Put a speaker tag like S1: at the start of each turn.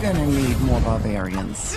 S1: gonna need more barbarians.